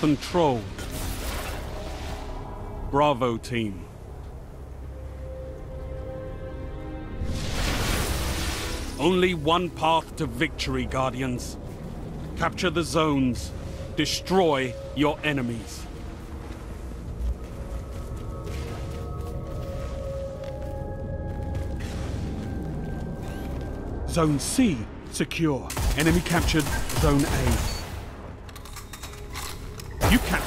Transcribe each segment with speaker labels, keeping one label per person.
Speaker 1: control. Bravo team. Only one path to victory, Guardians. Capture the zones. Destroy your enemies. Zone C secure. Enemy captured Zone A.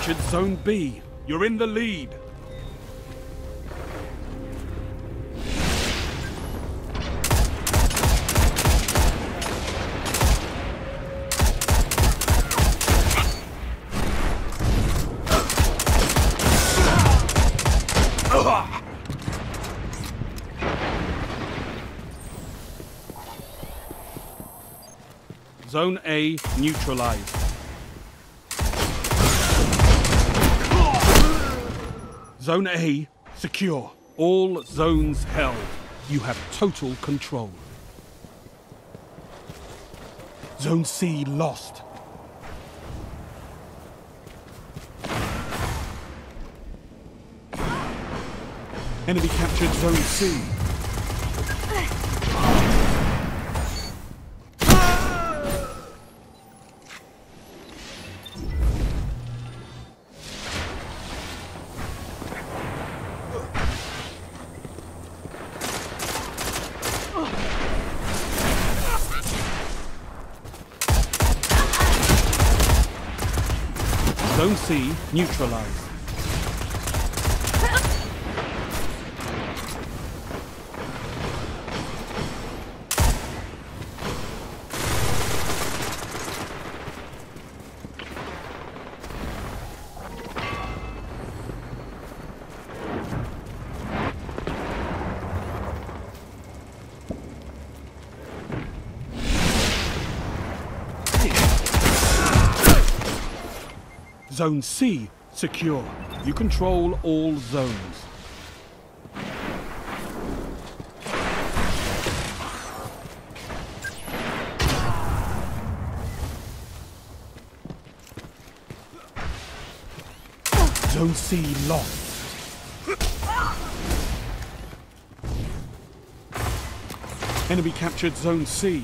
Speaker 1: Captured Zone B. You're in the lead. Zone A neutralized. Zone A secure. All zones held. You have total control. Zone C lost. Enemy captured Zone C. Zone C neutralized. Zone C secure. You control all zones. Zone C lost. Enemy captured Zone C.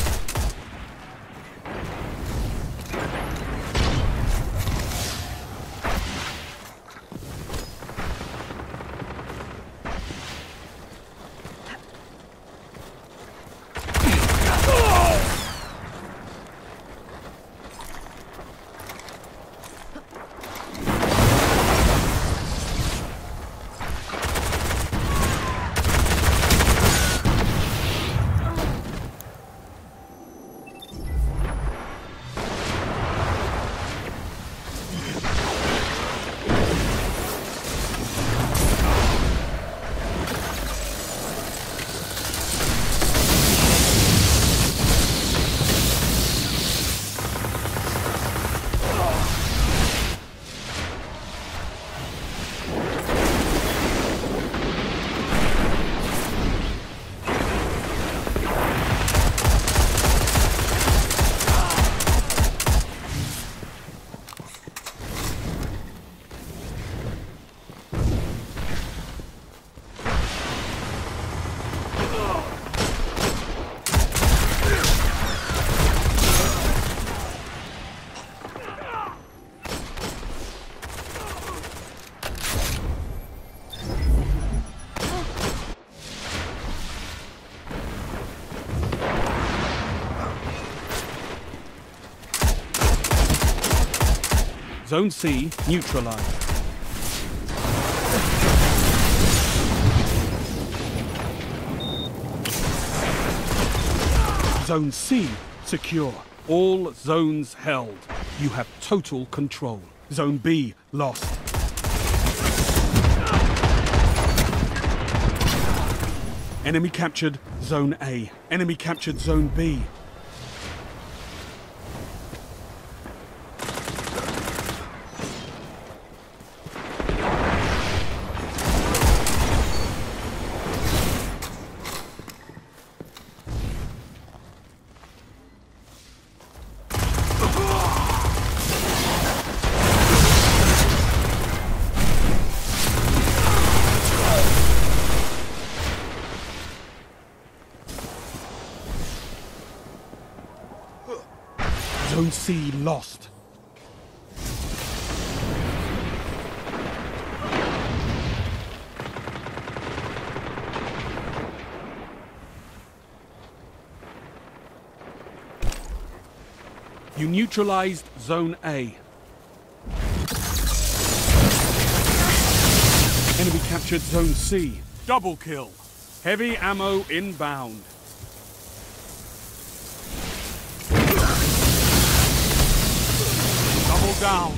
Speaker 1: Zone C neutralized. Zone C secure. All zones held. You have total control. Zone B lost. Enemy captured Zone A. Enemy captured Zone B. C lost. You neutralized Zone A. Enemy captured Zone C. Double kill. Heavy ammo inbound. Double down.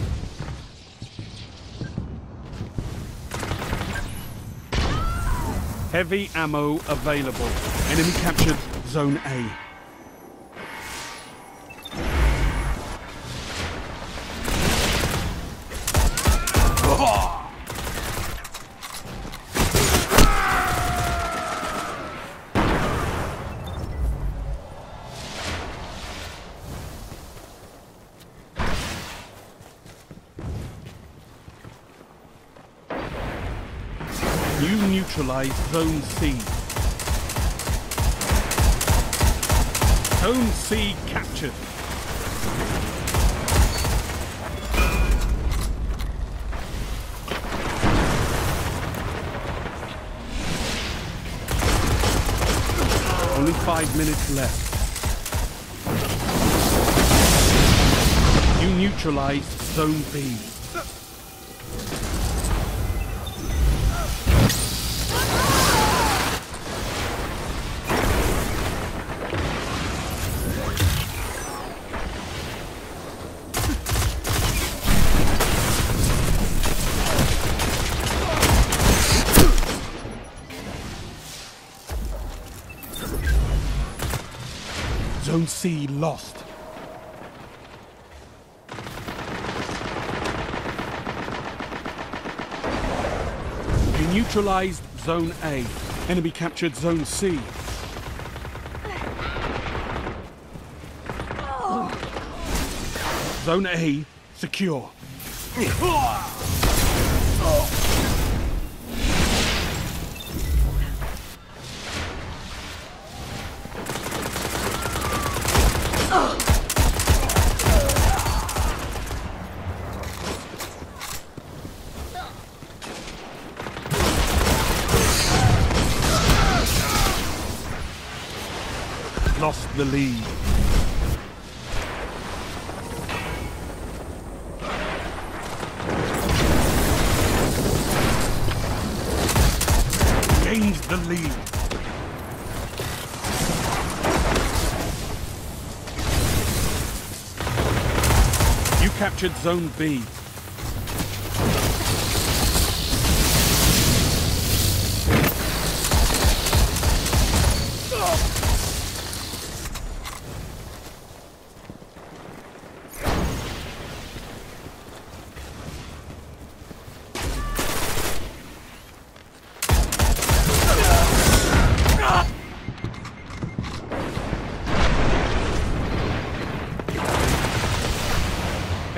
Speaker 1: Heavy ammo available. Enemy captured Zone A. neutralize Zone C. Zone C captured. Only five minutes left. You neutralize Zone B. Zone C lost. Neutralized Zone A. Enemy captured Zone C. Zone A secure. Lost the lead. Captured Zone B.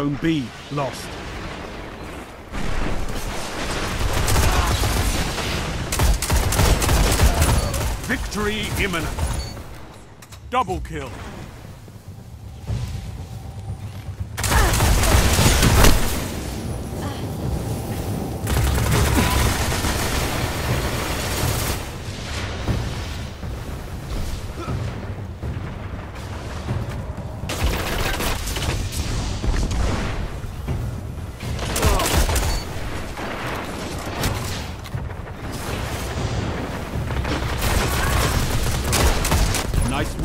Speaker 1: Zone B lost. Victory imminent. Double kill.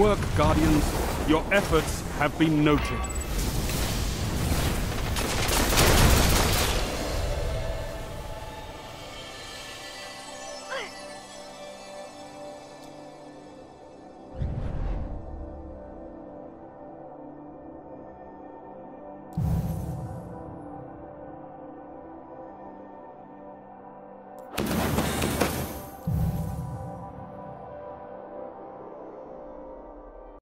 Speaker 1: Work, Guardians. Your efforts have been noted.